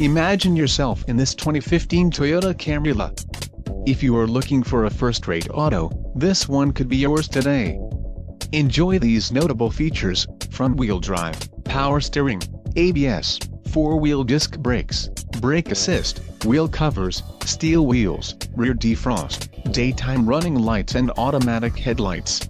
Imagine yourself in this 2015 Toyota Corolla. If you are looking for a first-rate auto, this one could be yours today. Enjoy these notable features, front-wheel drive, power steering, ABS, four-wheel disc brakes, brake assist, wheel covers, steel wheels, rear defrost, daytime running lights and automatic headlights.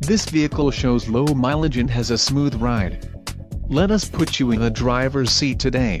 This vehicle shows low mileage and has a smooth ride. Let us put you in the driver's seat today.